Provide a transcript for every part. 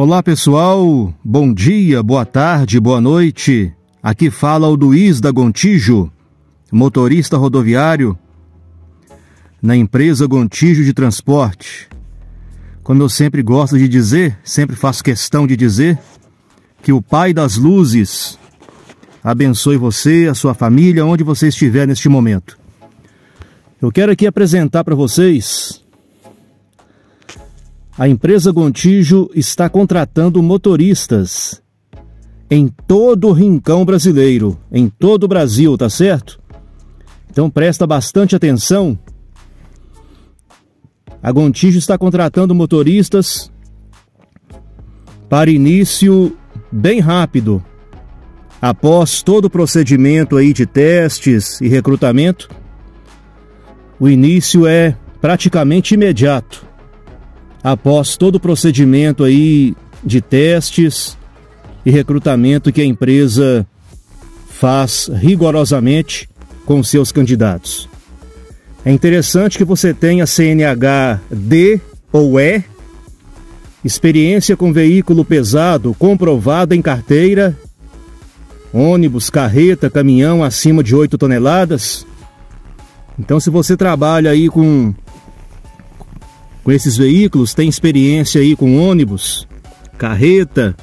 Olá pessoal, bom dia, boa tarde, boa noite. Aqui fala o Luiz da Gontijo, motorista rodoviário na empresa Gontijo de Transporte. Como eu sempre gosto de dizer, sempre faço questão de dizer, que o Pai das Luzes abençoe você, a sua família, onde você estiver neste momento. Eu quero aqui apresentar para vocês a empresa Gontijo está contratando motoristas em todo o rincão brasileiro, em todo o Brasil, tá certo? Então presta bastante atenção. A Gontijo está contratando motoristas para início bem rápido. Após todo o procedimento aí de testes e recrutamento, o início é praticamente imediato após todo o procedimento aí de testes e recrutamento que a empresa faz rigorosamente com seus candidatos. É interessante que você tenha CNH D ou E, experiência com veículo pesado comprovada em carteira, ônibus, carreta, caminhão acima de 8 toneladas. Então, se você trabalha aí com com esses veículos, tem experiência aí com ônibus, carreta,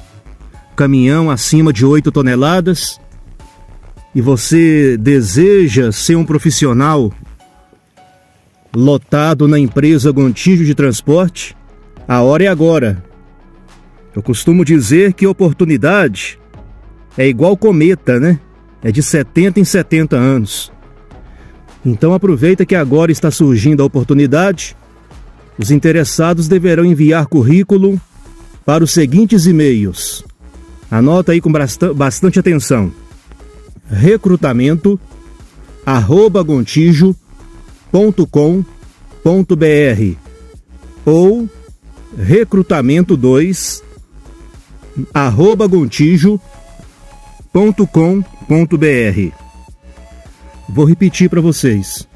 caminhão acima de 8 toneladas e você deseja ser um profissional lotado na empresa Gontijo de Transporte, a hora é agora. Eu costumo dizer que oportunidade é igual cometa, né? É de 70 em 70 anos. Então aproveita que agora está surgindo a oportunidade os interessados deverão enviar currículo para os seguintes e-mails. Anota aí com bastante atenção. Recrutamento arroba gontijo.com.br ou recrutamento 2 arroba gontijo.com.br Vou repetir para vocês.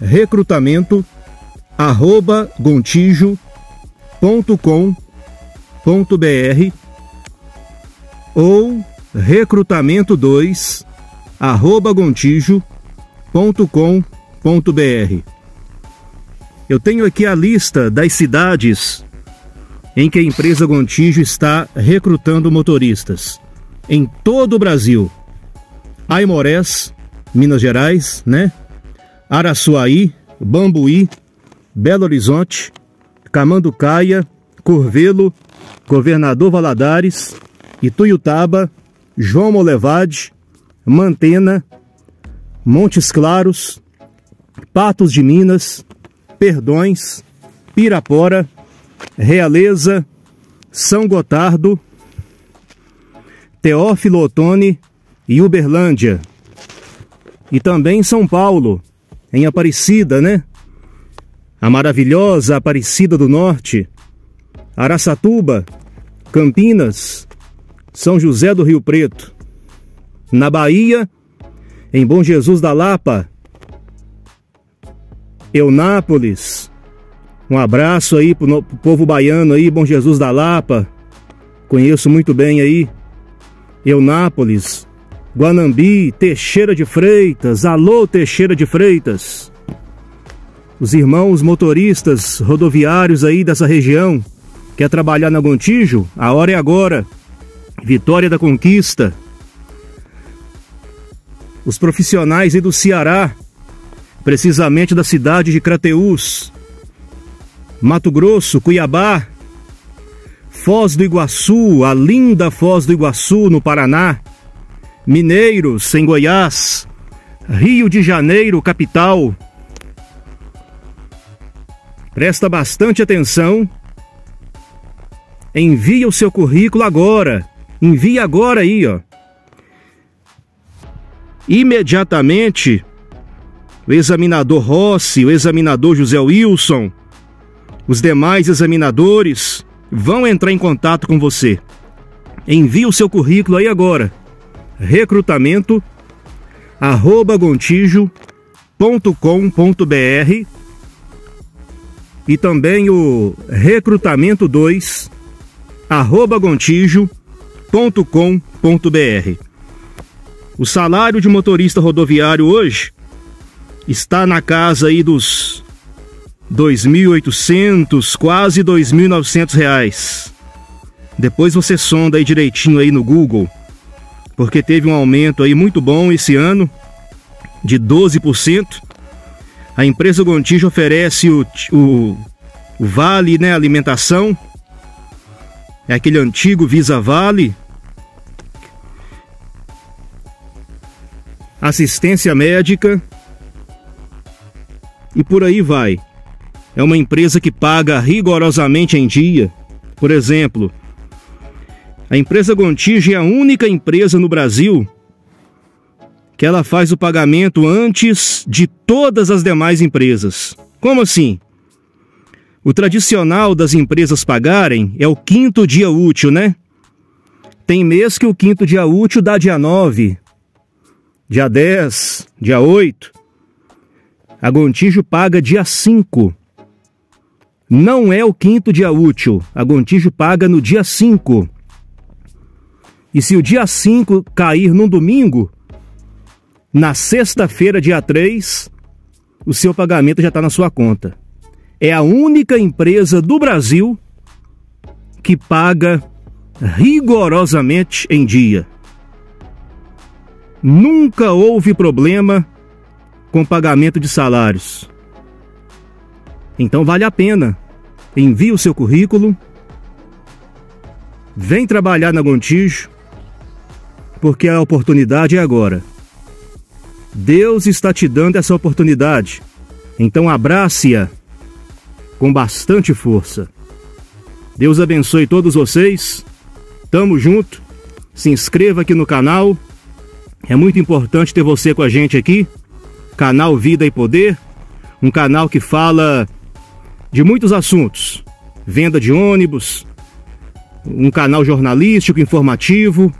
Recrutamento arroba gontijo.com.br ou recrutamento 2 arroba gontijo.com.br. Eu tenho aqui a lista das cidades em que a empresa Gontijo está recrutando motoristas em todo o Brasil. Aimorés, Minas Gerais, né? Araçuaí, Bambuí, Belo Horizonte, Camanducaia, Curvelo, Governador Valadares, Ituiutaba, João Molevade, Mantena, Montes Claros, Patos de Minas, Perdões, Pirapora, Realeza, São Gotardo, Teófilo Otoni e Uberlândia. E também São Paulo, em Aparecida, né? A maravilhosa Aparecida do Norte, Araçatuba, Campinas, São José do Rio Preto. Na Bahia, em Bom Jesus da Lapa, Eunápolis. Um abraço aí pro, pro povo baiano aí, Bom Jesus da Lapa. Conheço muito bem aí. Eunápolis, Guanambi, Teixeira de Freitas. Alô, Teixeira de Freitas os irmãos motoristas rodoviários aí dessa região, quer trabalhar na Gontijo? A hora é agora. Vitória da Conquista. Os profissionais aí do Ceará, precisamente da cidade de Crateús, Mato Grosso, Cuiabá, Foz do Iguaçu, a linda Foz do Iguaçu, no Paraná, Mineiros, em Goiás, Rio de Janeiro, capital, Presta bastante atenção. Envia o seu currículo agora. Envia agora aí, ó. Imediatamente, o examinador Rossi, o examinador José Wilson, os demais examinadores vão entrar em contato com você. Envie o seu currículo aí agora. Recrutamento arroba gontijo.com.br e também o Recrutamento 2 gontijo.com.br. O salário de motorista rodoviário hoje está na casa aí dos 2.800, quase 2.900 reais. Depois você sonda aí direitinho aí no Google, porque teve um aumento aí muito bom esse ano de 12%. A empresa Gontijo oferece o, o, o Vale né, Alimentação, é aquele antigo Visa Vale. Assistência médica. E por aí vai. É uma empresa que paga rigorosamente em dia. Por exemplo, a empresa Gontijo é a única empresa no Brasil que ela faz o pagamento antes de todas as demais empresas. Como assim? O tradicional das empresas pagarem é o quinto dia útil, né? Tem mês que o quinto dia útil dá dia 9, dia 10, dia 8. A Gontijo paga dia 5. Não é o quinto dia útil, a Gontijo paga no dia 5. E se o dia 5 cair num domingo, na sexta-feira, dia 3, o seu pagamento já está na sua conta. É a única empresa do Brasil que paga rigorosamente em dia. Nunca houve problema com pagamento de salários. Então vale a pena. Envie o seu currículo. Vem trabalhar na Gontijo porque a oportunidade é agora. Deus está te dando essa oportunidade, então abrace-a com bastante força. Deus abençoe todos vocês. Tamo junto. Se inscreva aqui no canal. É muito importante ter você com a gente aqui. Canal Vida e Poder, um canal que fala de muitos assuntos: venda de ônibus, um canal jornalístico, informativo,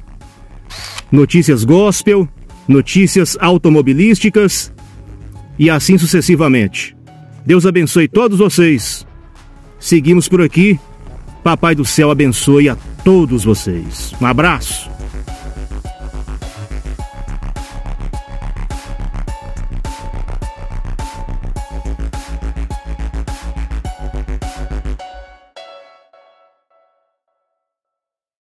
notícias gospel, notícias automobilísticas e assim sucessivamente. Deus abençoe todos vocês. Seguimos por aqui. Papai do céu abençoe a todos vocês. Um abraço.